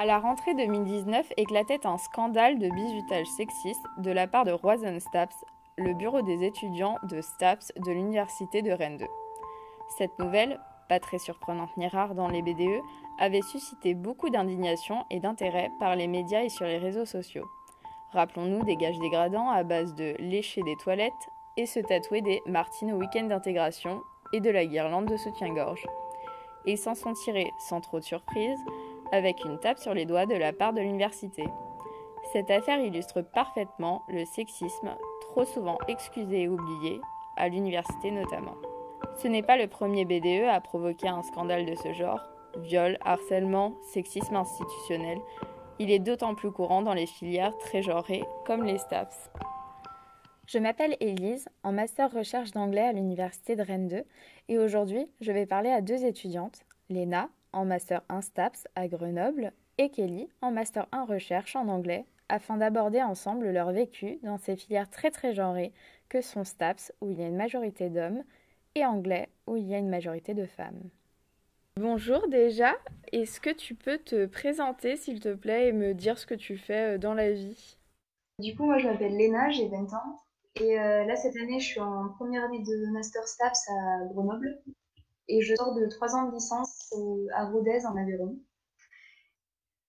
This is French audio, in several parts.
À la rentrée 2019 éclatait un scandale de bizutage sexiste de la part de Roisen Staps, le bureau des étudiants de Staps de l'université de Rennes 2. Cette nouvelle, pas très surprenante ni rare dans les BDE, avait suscité beaucoup d'indignation et d'intérêt par les médias et sur les réseaux sociaux. Rappelons-nous des gages dégradants à base de lécher des toilettes et se tatouer des Martines au week-end d'intégration et de la guirlande de soutien-gorge. Et s'en sont sans trop de surprise avec une tape sur les doigts de la part de l'université. Cette affaire illustre parfaitement le sexisme, trop souvent excusé et oublié, à l'université notamment. Ce n'est pas le premier BDE à provoquer un scandale de ce genre. Viol, harcèlement, sexisme institutionnel. Il est d'autant plus courant dans les filières très genrées comme les STAPS. Je m'appelle Élise, en master recherche d'anglais à l'université de Rennes 2, et aujourd'hui, je vais parler à deux étudiantes, Léna, en Master 1 STAPS à Grenoble et Kelly en Master 1 Recherche en anglais afin d'aborder ensemble leur vécu dans ces filières très très genrées que sont STAPS où il y a une majorité d'hommes et anglais où il y a une majorité de femmes. Bonjour déjà, est-ce que tu peux te présenter s'il te plaît et me dire ce que tu fais euh, dans la vie? Du coup moi je m'appelle Léna, j'ai 20 ans et euh, là cette année je suis en première année de Master STAPS à Grenoble et je sors de trois ans de licence euh, à Rodez en Aveyron.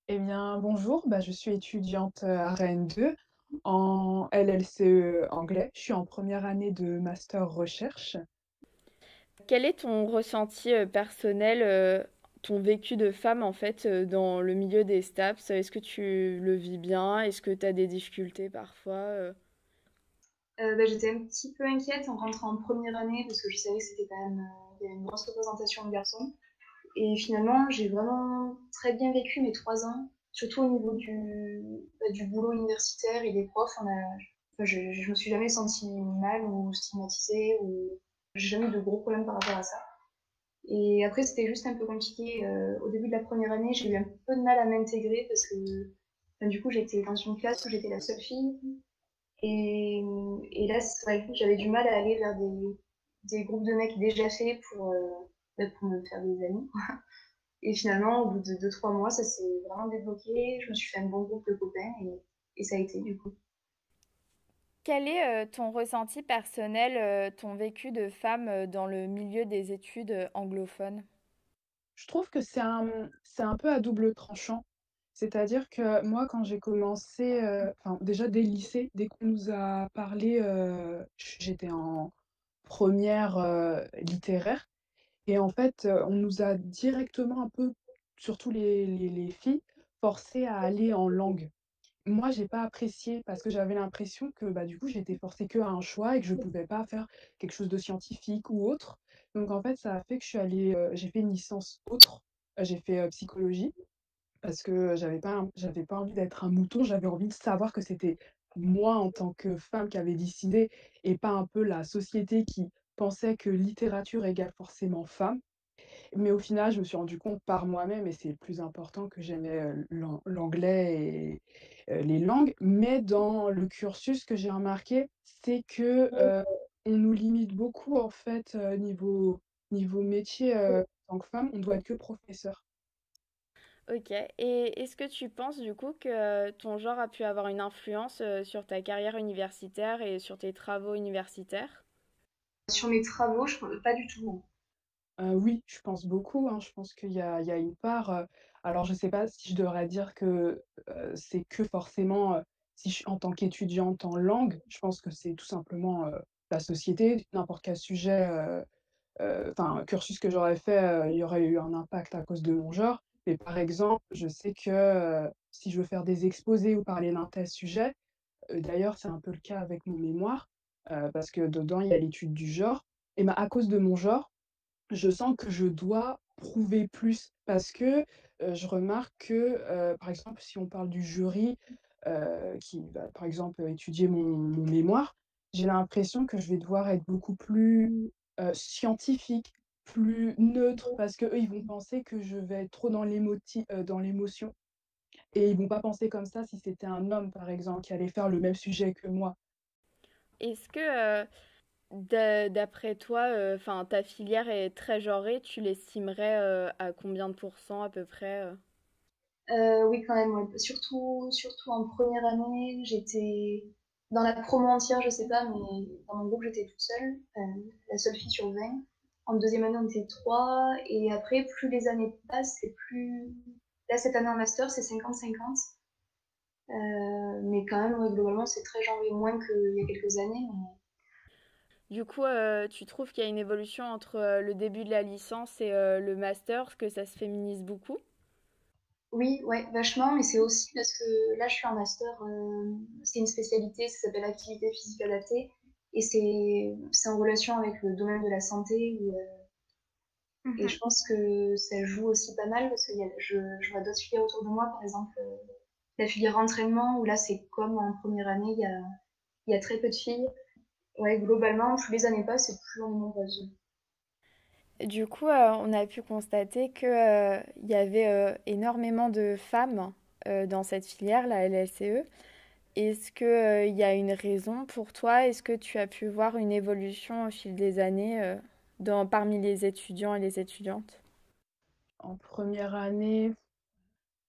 Eh bien, bonjour, bah, je suis étudiante euh, à Rennes 2 en LLCE anglais. Je suis en première année de master recherche. Quel est ton ressenti euh, personnel, ton vécu de femme en fait dans le milieu des STAPS Est-ce que tu le vis bien? Est-ce que tu as des difficultés parfois bah, J'étais un petit peu inquiète en rentrant en première année parce que je savais que c'était quand même il y avait une grosse représentation de garçons. Et finalement, j'ai vraiment très bien vécu mes trois ans, surtout au niveau du, bah, du boulot universitaire et des profs. On a, je, je me suis jamais sentie mal ou stigmatisée, ou j'ai jamais eu de gros problèmes par rapport à ça. Et après, c'était juste un peu compliqué. Euh, au début de la première année, j'ai eu un peu de mal à m'intégrer parce que du coup, j'étais dans une classe où j'étais la seule fille. Et, et là, j'avais du mal à aller vers des, des groupes de mecs déjà faits pour, euh, pour me faire des amis. Et finalement, au bout de 2-3 mois, ça s'est vraiment débloqué. Je me suis fait un bon groupe de copains et, et ça a été du coup. Quel est euh, ton ressenti personnel, euh, ton vécu de femme dans le milieu des études anglophones? Je trouve que c'est un, c'est un peu à double tranchant. C'est-à-dire que moi, quand j'ai commencé, enfin déjà dès le lycée, dès qu'on nous a parlé, j'étais en, première euh, littéraire. Et en fait, euh, on nous a directement un peu, surtout les, les, filles, forcé à aller en langue. Moi, j'ai pas apprécié parce que j'avais l'impression que bah, du coup, j'étais forcée que à un choix et que je pouvais pas faire quelque chose de scientifique ou autre. Donc en fait, ça a fait que je suis allée, euh, j'ai fait une licence autre, j'ai fait psychologie parce que j'avais pas, j'avais pas envie d'être un mouton, j'avais envie de savoir que c'était moi en tant que femme qui avait décidé et pas un peu la société qui pensait que littérature égale forcément femme. Mais au final, je me suis rendu compte par moi-même, et c'est le plus important, que j'aimais l'anglais et les langues. Mais dans le cursus, que j'ai remarqué, c'est que on nous limite beaucoup en fait niveau, niveau métier en tant que femme. On doit être que professeur. Ok. Et est-ce que tu penses du coup que ton genre a pu avoir une influence euh, sur ta carrière universitaire et sur tes travaux universitaires? Sur mes travaux, je ne pas du tout. Euh, oui, je pense beaucoup. Hein. Je pense qu'il y a, une part. Euh, alors, je ne sais pas si je devrais dire que c'est que forcément, si je, en tant qu'étudiante en langue, je pense que c'est tout simplement la société, n'importe quel sujet, enfin, cursus que j'aurais fait, il y aurait eu un impact à cause de mon genre. Mais par exemple, je sais que si je veux faire des exposés ou parler d'un tel sujet, d'ailleurs, c'est un peu le cas avec mon mémoire, parce que dedans, il y a l'étude du genre. Et ben, à cause de mon genre, je sens que je dois prouver plus parce que je remarque que, par exemple, si on parle du jury qui va, par exemple, étudier mon mémoire, j'ai l'impression que je vais devoir être beaucoup plus scientifique, plus neutre parce que eux ils vont penser que je vais être trop dans euh, dans l'émotion et ils vont pas penser comme ça si c'était un homme par exemple qui allait faire le même sujet que moi. Est-ce que euh, d'après toi, euh, enfin ta filière est très genrée, tu l'estimerais à combien de pourcents à peu près Euh, oui, quand même, surtout, surtout en première année, j'étais dans la promo entière, je sais pas, mais dans mon groupe, j'étais toute seule, la seule fille sur 20. En deuxième année, on était trois, et après, plus les années passent, c'est plus. Là, cette année en master, c'est 50-50. Euh, mais quand même, globalement, c'est très genré, moins qu'il y a quelques années. Du coup, euh, tu trouves qu'il y a une évolution entre euh, le début de la licence et le master, que ça se féminise beaucoup? Oui, ouais, vachement, mais c'est aussi parce que là, je suis en master, c'est une spécialité, ça s'appelle activité physique adaptée, et c'est en relation avec le domaine de la santé. Et mhm. je pense que ça joue aussi pas mal, parce que je, je vois d'autres filles autour de moi, par exemple la filière entraînement, où là, c'est comme en première année, il y a, y a très peu de filles. Ouais, globalement, plus les années passent, c'est plus on est nombreuses. Du coup, euh, on a pu constater qu'il euh, y avait euh, énormément de femmes dans cette filière, la LLCE. Est-ce qu'il y a une raison pour toi? Est-ce que tu as pu voir une évolution au fil des années dans, parmi les étudiants et les étudiantes? En première année,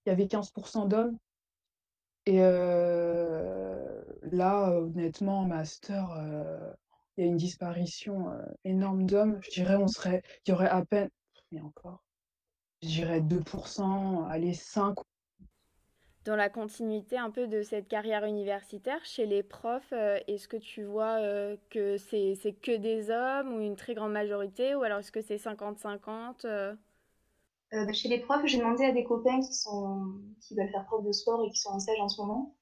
il y avait 15% d'hommes et euh, là, honnêtement, en master, euh, il y a une disparition euh, énorme d'hommes. Je dirais, on serait, il y aurait à peine, mais encore, je dirais 2%, allez, 5. Dans la continuité un peu de cette carrière universitaire, chez les profs, est-ce que tu vois que c'est que des hommes ou une très grande majorité, ou alors est-ce que c'est 50-50 euh, bah, chez les profs, j'ai demandé à des copains qui, sont, qui veulent faire prof de sport et qui sont en stage en ce moment.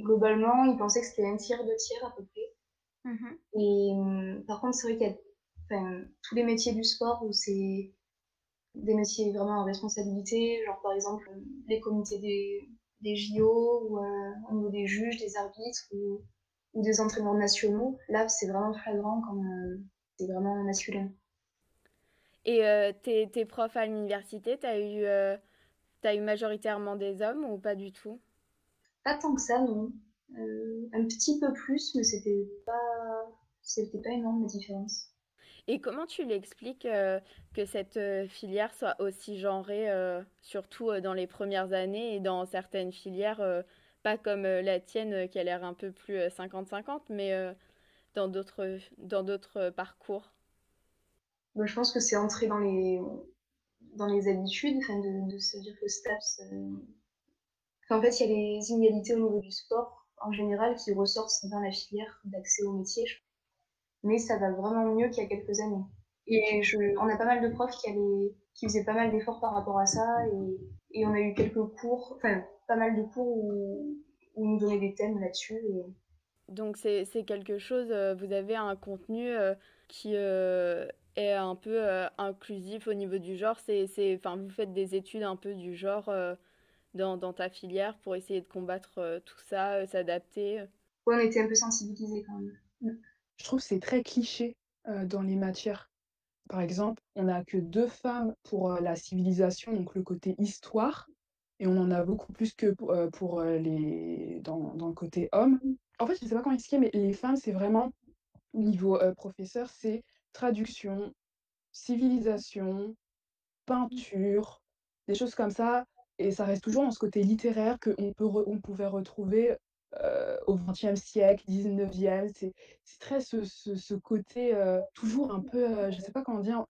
Globalement, ils pensaient que c'était un tiers, deux tiers à peu près. Mm-hmm. Et par contre, c'est vrai qu'il y a enfin, tous les métiers du sport où c'est des métiers vraiment en responsabilité, genre par exemple les comités des, des JO ou euh, au niveau des juges, des arbitres ou, ou des entraîneurs nationaux. Là, c'est vraiment flagrant quand euh, c'est vraiment masculin. Et euh, tes, tes, profs à l'université, tu as, eu, euh, majoritairement des hommes ou pas du tout? Pas tant que ça, non. Euh, un petit peu plus, mais c'était pas, c'était pas énorme la différence. Et comment tu l'expliques que cette filière soit aussi genrée, surtout dans les premières années et dans certaines filières, pas comme la tienne qui a l'air un peu plus 50-50, mais dans d'autres parcours? Je pense que c'est entré dans les, dans les habitudes, de, se dire que STAPS. Euh, en fait, il y a les inégalités au niveau du sport en général qui ressortent dans la filière d'accès au métier. Mais ça va vraiment mieux qu'il y a quelques années. Et je, on a pas mal de profs qui, allaient, qui faisaient pas mal d'efforts par rapport à ça. Et, et, on a eu quelques cours, enfin, pas mal de cours où, où ils nous donnaient des thèmes là-dessus. Donc, c'est quelque chose, euh, vous avez un contenu euh, qui est un peu euh, inclusif au niveau du genre. C'est, enfin, vous faites des études un peu du genre euh, dans, dans, ta filière pour essayer de combattre euh, tout ça, s'adapter. Ouais, on était un peu sensibilisés quand même. Je trouve que c'est très cliché dans les matières. Par exemple, on n'a que deux femmes pour la civilisation, donc le côté histoire, et on en a beaucoup plus que pour, pour les dans, dans, le côté homme. En fait, je ne sais pas comment expliquer, mais les femmes, c'est vraiment, niveau professeur, c'est traduction, civilisation, peinture, des choses comme ça. Et ça reste toujours dans ce côté littéraire qu'on on pouvait retrouver euh, au XXe siècle, XIXe. C'est, c'est très ce, ce, côté euh, toujours un peu, euh, je ne sais pas comment dire,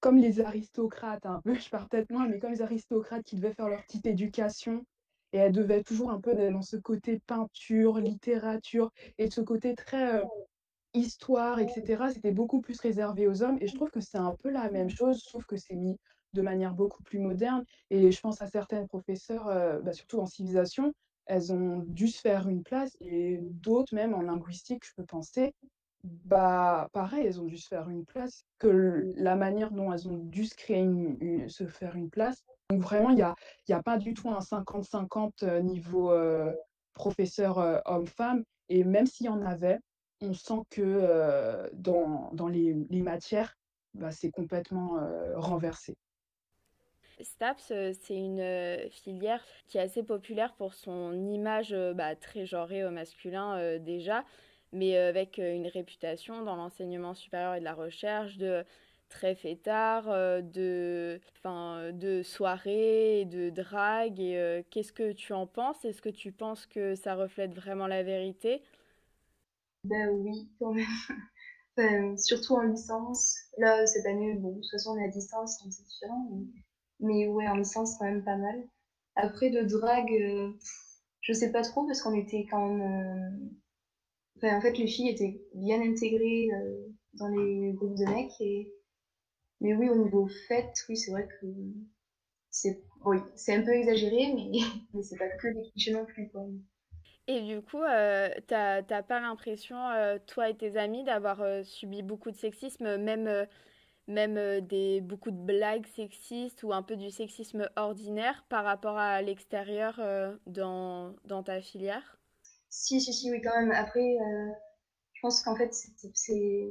comme les aristocrates, un peu, je pars peut-être loin, mais comme les aristocrates qui devaient faire leur petite éducation. Et elles devaient toujours un peu dans ce côté peinture, littérature, et ce côté très histoire, etc., c'était beaucoup plus réservé aux hommes. Et je trouve que c'est un peu la même chose, sauf que c'est mis de manière beaucoup plus moderne. Et je pense à certaines professeurs, bah, surtout en civilisation, elles ont dû se faire une place, et d'autres, même en linguistique, je peux penser, bah pareil, elles ont dû se faire une place, que la manière dont elles ont dû se créer, se faire une place. Donc vraiment, il n'y a, y a pas du tout un 50-50 euh, niveau euh, professeur homme-femme. Et même s'il y en avait, on sent que euh, dans, les, matières, bah, c'est complètement euh, renversé. STAPS, euh, c'est une filière qui est assez populaire pour son image bah, très genrée au masculin déjà, mais avec une réputation dans l'enseignement supérieur et de la recherche de très fêtard, de, enfin, de soirées, de drague. Qu'est-ce que tu en penses? Est-ce que tu penses que ça reflète vraiment la vérité? Ben oui, quand même. surtout en licence. Là, cette année, bon, de toute façon, à distance, donc c'est différent. Mais... ouais, en licence, quand même pas mal. Après, de drague, je sais pas trop parce qu'on était quand même. Enfin, en fait, les filles étaient bien intégrées dans les groupes de mecs. Et... Mais oui, au niveau fête, oui, c'est vrai que c'est oui, un peu exagéré, mais, mais c'est pas que des clichés non plus. Quoi. Et du coup, euh, t'as pas l'impression, euh, toi et tes amis, d'avoir euh, subi beaucoup de sexisme, même, euh, même des, beaucoup de blagues sexistes ou un peu du sexisme ordinaire par rapport à l'extérieur dans, dans ta filière? Si, si, si, oui, quand même. Après, je pense qu'en fait, c'est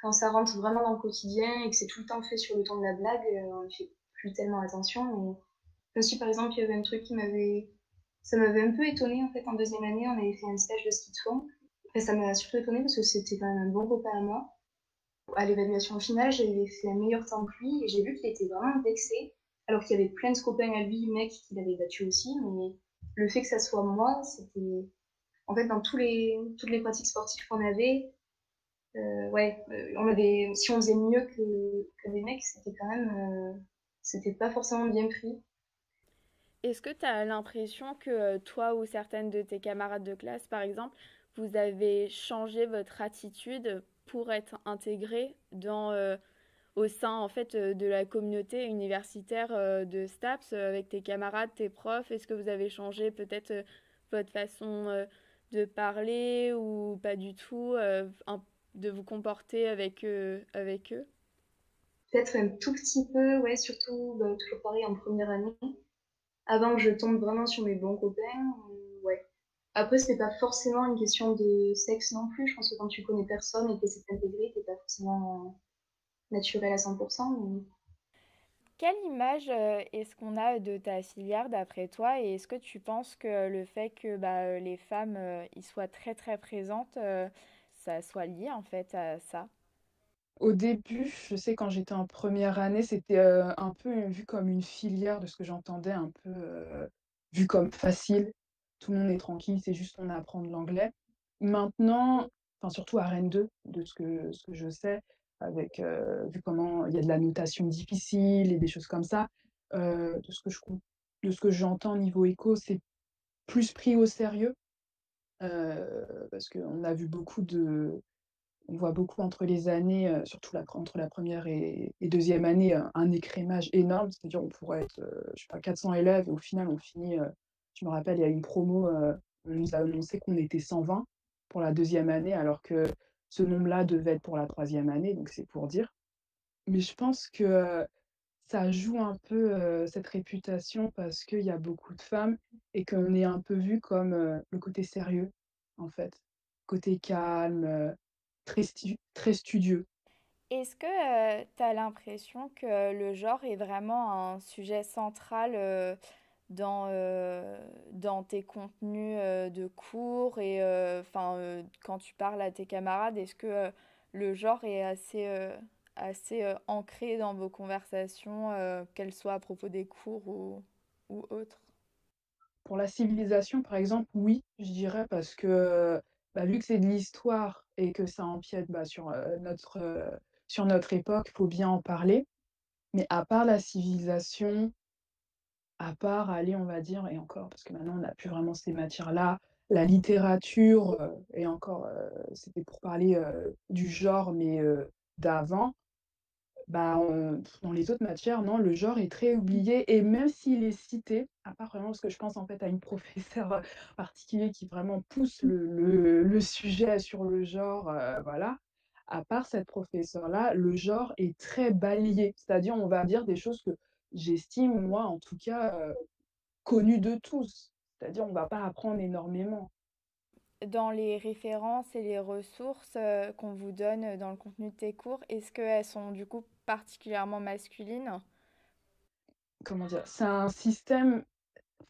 quand ça rentre vraiment dans le quotidien et que c'est tout le temps fait sur le ton de la blague, on ne fait plus tellement attention. Mais... si par exemple, il y avait un truc qui m'avait. Ça m'avait un peu étonné en fait en deuxième année, on avait fait un stage de ski de fond. Et ça m'a surtout étonné parce que c'était quand même un bon copain à moi. À l'évaluation finale, j'avais fait un meilleur temps que lui et j'ai vu qu'il était vraiment vexé. Alors qu'il y avait plein de copains à lui, mecs, qui l'avaient battu aussi. Mais le fait que ça soit moi, c'était. En fait, dans toutes les pratiques sportives qu'on avait, euh, ouais, euh, on avait, si on faisait mieux que, que des mecs, c'était quand même, euh, c'était pas forcément bien pris. Est-ce que tu as l'impression que toi ou certaines de tes camarades de classe, par exemple, vous avez changé votre attitude pour être intégré dans, au sein en fait de la communauté universitaire de STAPS avec tes camarades, tes profs Est-ce que vous avez changé peut-être votre façon de parler ou pas du tout, de vous comporter avec, avec eux? Peut-être un tout petit peu, ouais, surtout bah, toujours pareil en première année. Avant que je tombe vraiment sur mes bons copains, euh. Après, c'était pas forcément une question de sexe non plus. Je pense que quand tu connais personne et que c'est intégré, t'es pas forcément naturel à 100%. Quelle image euh, est-ce qu'on a de ta filière d'après toi? Et est-ce que tu penses que le fait que bah, les femmes euh, y soient très très présentes, ça soit lié en fait à ça? Au début, je sais quand j'étais en première année, c'était euh, un peu vu comme une filière de ce que j'entendais, un peu euh, vu comme facile. Tout le monde est tranquille, c'est juste on apprend l'anglais. Maintenant, enfin surtout à Rennes 2, de ce que, je sais, avec euh, vu comment il y a de la notation difficile et des choses comme ça, de ce que je de j'entends niveau éco, c'est plus pris au sérieux parce qu'on a vu beaucoup de on voit beaucoup entre les années, euh, surtout entre la première et, deuxième année, un, écrémage énorme. C'est-à-dire, on pourrait être, euh, je sais pas, 400 élèves et au final, on finit. Euh, je me rappelle, il y a une promo, on nous a annoncé qu'on était 120 pour la deuxième année, alors que ce nombre-là devait être pour la troisième année, donc c'est pour dire. Mais je pense que ça joue un peu cette réputation parce qu'il y a beaucoup de femmes et qu'on est un peu vu comme le côté sérieux, en fait. Côté calme, très, studieux. Est-ce que euh, tu as l'impression que le genre est vraiment un sujet central euh, dans, euh, dans tes contenus de cours et enfin quand tu parles à tes camarades, est-ce que le genre est assez, assez ancré dans vos conversations, qu'elles soient à propos des cours ou, ou autres? Pour la civilisation, par exemple, oui, je dirais, parce que bah, vu que c'est de l'histoire et que ça empiète bah, sur, euh, notre, euh, sur notre époque, il faut bien en parler. Mais à part la civilisation, à part aller, on va dire, et encore, parce que maintenant on n'a plus vraiment ces matières-là, la littérature, euh, et encore, c'était pour parler du genre, mais d'avant, bah, dans les autres matières, non, le genre est très oublié. Et même s'il est cité, à part vraiment parce que je pense en fait à une professeure particulière qui vraiment pousse le, le, sujet sur le genre, euh, voilà. À part cette professeure-là, le genre est très balayé. C'est-à-dire, on va dire des choses que j'estime, moi, en tout cas, euh, connues de tous. C'est-à-dire, on ne va pas apprendre énormément. Dans les références et les ressources euh, qu'on vous donne dans le contenu de tes cours, est-ce qu'elles sont du coup particulièrement masculines? Comment dire? C'est un système,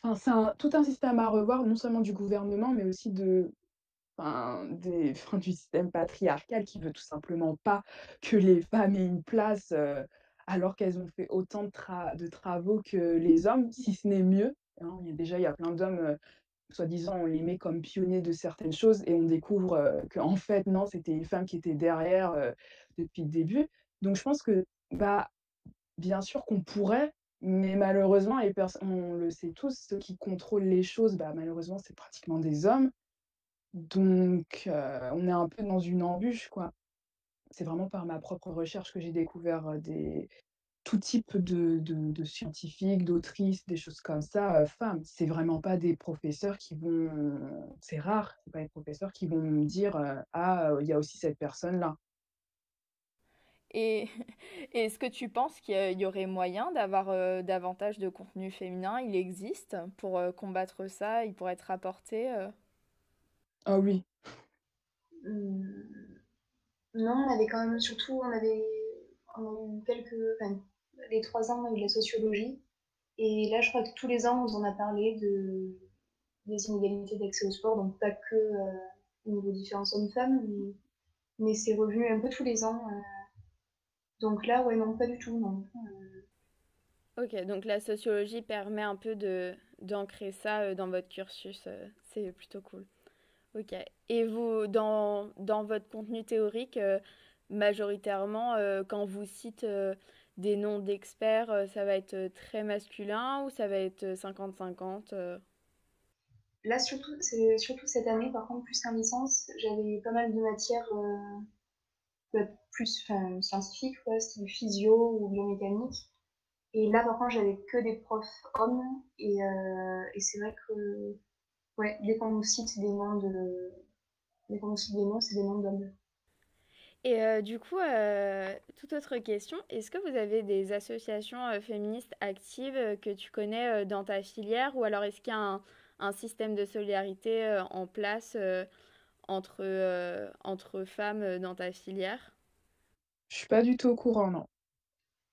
enfin c'est tout un système à revoir, non seulement du gouvernement, mais aussi de enfin, des, enfin, du système patriarcal qui veut tout simplement pas que les femmes aient une place euh, alors qu'elles ont fait autant de, tra- de travaux que les hommes, si ce n'est mieux. hein. Il y a déjà, il y a plein d'hommes, euh, soi-disant, on les met comme pionniers de certaines choses et on découvre euh, qu'en fait, non, c'était les femmes qui étaient derrière euh, depuis le début. Donc je pense que, bah, bien sûr qu'on pourrait, mais malheureusement, les on le sait tous, ceux qui contrôlent les choses, bah, malheureusement, c'est pratiquement des hommes. Donc, euh, on est un peu dans une embûche, quoi. C'est vraiment par ma propre recherche que j'ai découvert des, tout type de, de, de scientifiques, d'autrices, des choses comme ça, euh, femmes. C'est vraiment pas des professeurs qui vont, c'est rare, c'est pas des professeurs qui vont me dire, euh, ah, il y a aussi cette personne-là. Et et est-ce que tu penses qu'il y aurait moyen d'avoir davantage de contenu féminin? Il existe pour combattre ça, il pourrait être apporté. euh. Ah oui, Hum, Non, on avait quand même, surtout, on avait, eu quelques, les trois ans, on a eu de la sociologie. Et là, je crois que tous les ans, on en a parlé de, des inégalités d'accès au sport, donc pas que euh, au niveau différence hommes-femmes, mais, c'est revenu un peu tous les ans. euh. Donc là, ouais, non, pas du tout, non. Ok, donc la sociologie permet un peu de d'ancrer ça euh, dans votre cursus, euh, c'est plutôt cool. Ok. Et vous, dans, dans votre contenu théorique, euh, majoritairement, euh, quand vous cite euh, des noms d'experts, ça va être très masculin ou ça va être euh, 50-50 euh? Là, surtout, surtout cette année, par contre, plus en licence, j'avais pas mal de matières peut-être plus scientifiques, quoi, style physio ou biomécanique. Et là, par contre, j'avais que des profs hommes. Et, et c'est vrai que, ouais, dès qu'on nous cite des noms de, dès qu'on nous cite des noms, c'est des noms d'hommes. Et euh, du coup, euh, toute autre question, est-ce que vous avez des associations euh, féministes actives euh, que tu connais euh, dans ta filière? Ou alors est-ce qu'il y a un, un système de solidarité euh, en place euh, entre, euh, entre femmes euh, dans ta filière? je suis pas du tout au courant, non.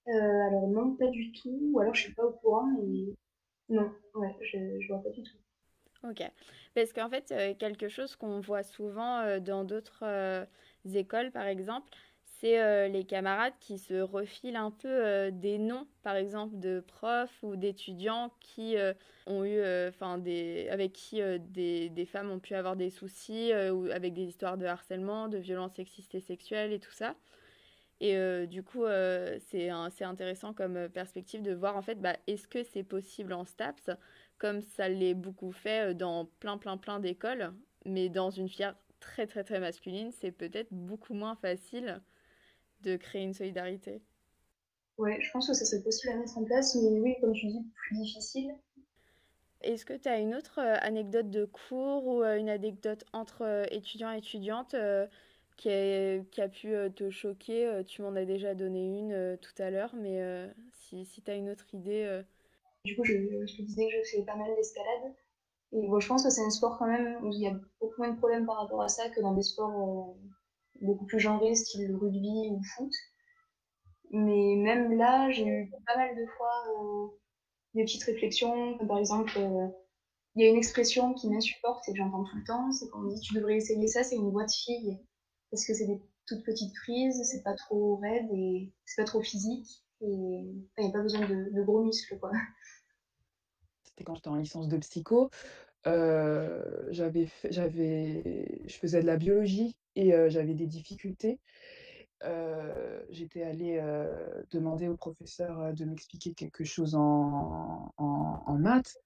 Euh, alors non, pas du tout. Ou alors je suis pas au courant, mais non, ouais, je, je vois pas du tout. Ok. Parce qu'en fait, euh, quelque chose qu'on voit souvent euh, dans d'autres euh, écoles, par exemple, c'est les camarades qui se refilent un peu des noms, par exemple, de profs ou d'étudiants qui ont eu, enfin, avec qui des, des femmes ont pu avoir des soucis, ou avec des histoires de harcèlement, de violences sexistes et sexuelles et tout ça. Et euh, du coup, euh, c'est intéressant comme euh, perspective de voir en fait, bah, est-ce que c'est possible en STAPS, comme ça l'est beaucoup fait dans plein, plein, plein d'écoles, mais dans une filière très, très, très masculine, c'est peut-être beaucoup moins facile de créer une solidarité. Ouais, je pense que ça serait possible à mettre en place, mais oui, comme tu dis, plus difficile. Est-ce que tu as une autre anecdote de cours ou une anecdote entre étudiants et étudiantes qui a, pu euh, te choquer? Euh, Tu m'en as déjà donné une euh, tout à l'heure, mais si, si tu as une autre idée. Du coup, je, je te disais que je fais pas mal d'escalade. Et bon, je pense que c'est un sport quand même où il y a beaucoup moins de problèmes par rapport à ça que dans des sports beaucoup plus genrés, style rugby ou foot. Mais même là, j'ai eu pas mal de fois euh, des petites réflexions, par exemple, il y a une expression qui m'insupporte et que j'entends tout le temps, c'est qu'on me dit tu devrais essayer ça, c'est une voix de fille. Parce que c'est des toutes petites prises, c'est pas trop raide et c'est pas trop physique. Et il n'y a pas besoin de, gros muscles, quoi. C'était quand j'étais en licence de psycho. euh, j'avais j'avais, je faisais de la biologie et euh, j'avais des difficultés. Euh, j'étais allée demander au professeur de m'expliquer quelque chose en, en, en maths.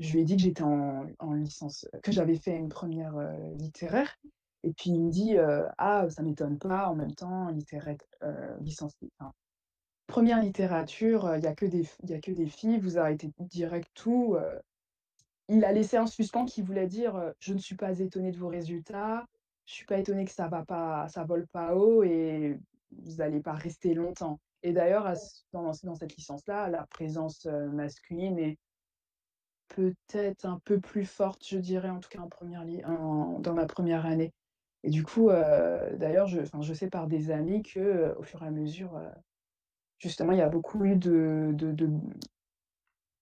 Je lui ai dit que j'étais en, en licence, que j'avais fait une première littéraire. Et puis il me dit Ah, ça m'étonne pas, en même temps, littéraire, euh, première littérature, il n'y a que des, y a que des filles, vous arrêtez direct tout. Il a laissé un suspens qui voulait dire Je ne suis pas étonné de vos résultats, je suis pas étonné que ça va pas, ça vole pas haut et vous n'allez pas rester longtemps. Et d'ailleurs, dans, dans cette licence-là, la présence masculine est peut-être un peu plus forte, je dirais, en tout cas en première en- dans ma première année. Et du coup, euh, d'ailleurs, je, sais par des amis que, euh, au fur et à mesure, euh, justement, il y a beaucoup eu de, de, de,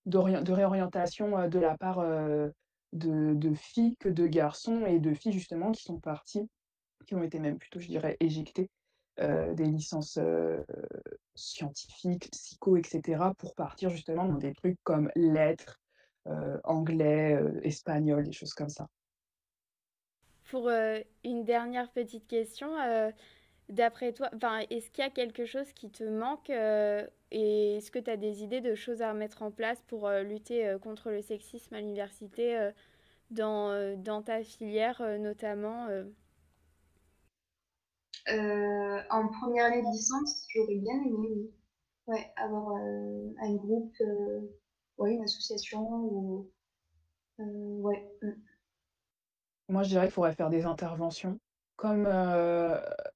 de réorientation de la part de, filles que de garçons et de filles justement qui sont parties, qui ont été même plutôt, je dirais, éjectées des licences scientifiques, psycho, etc., pour partir justement dans des trucs comme lettres, anglais, espagnol, des choses comme ça. Pour une dernière petite question, D'après toi, est-ce qu'il y a quelque chose qui te manque et est-ce que tu as des idées de choses à mettre en place pour lutter contre le sexisme à l'université dans, ta filière notamment En première année de licence, j'aurais bien aimé, oui. Ouais, avoir un groupe, ouais, une association ou. ouais. Moi, je dirais qu'il faudrait faire des interventions comme,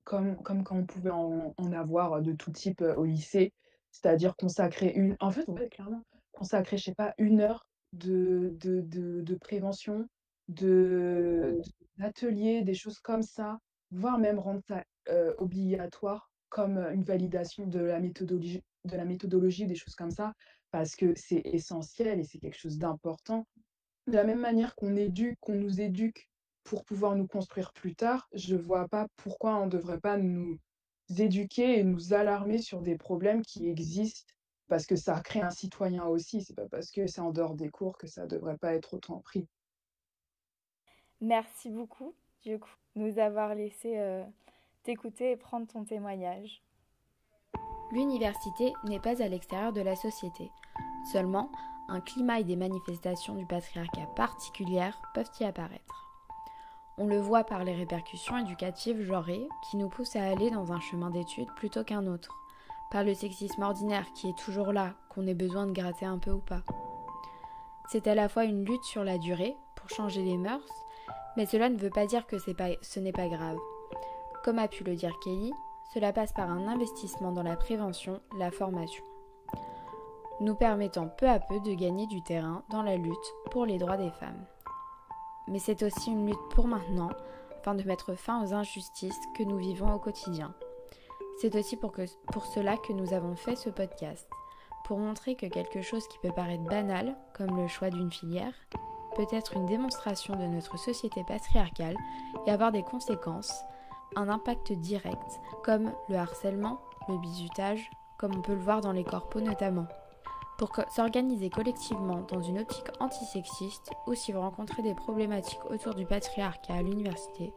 comme, comme quand on pouvait en, avoir de tout type au lycée, c'est-à-dire consacrer une. En fait, ouais, clairement, consacrer, je sais pas, une heure de, de, de, prévention, de, d'ateliers, des choses comme ça, voire même rendre ça obligatoire comme une validation de la méthodologie, de la méthodologie, des choses comme ça, parce que c'est essentiel et c'est quelque chose d'important. De la même manière qu'on éduque, qu'on nous éduque pour pouvoir nous construire plus tard, je ne vois pas pourquoi on ne devrait pas nous éduquer et nous alarmer sur des problèmes qui existent parce que ça crée un citoyen aussi. C'est pas parce que c'est en dehors des cours que ça ne devrait pas être autant pris. Merci beaucoup, du coup, nous avoir laissé euh, t'écouter et prendre ton témoignage. L'université n'est pas à l'extérieur de la société. Seulement, un climat et des manifestations du patriarcat particulières peuvent y apparaître. On le voit par les répercussions éducatives genrées qui nous poussent à aller dans un chemin d'études plutôt qu'un autre, par le sexisme ordinaire qui est toujours là, qu'on ait besoin de gratter un peu ou pas. C'est à la fois une lutte sur la durée pour changer les mœurs, mais cela ne veut pas dire que ce n'est pas grave. Comme a pu le dire Kelly, cela passe par un investissement dans la prévention, la formation, nous permettant peu à peu de gagner du terrain dans la lutte pour les droits des femmes mais c'est aussi une lutte pour maintenant, afin de mettre fin aux injustices que nous vivons au quotidien. C'est aussi pour, cela que nous avons fait ce podcast, pour montrer que quelque chose qui peut paraître banal, comme le choix d'une filière, peut être une démonstration de notre société patriarcale et avoir des conséquences, un impact direct, comme le harcèlement, le bizutage, comme on peut le voir dans les corpos notamment. Pour s'organiser collectivement dans une optique antisexiste ou si vous rencontrez des problématiques autour du patriarcat à l'université,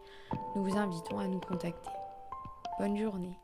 nous vous invitons à nous contacter. Bonne journée.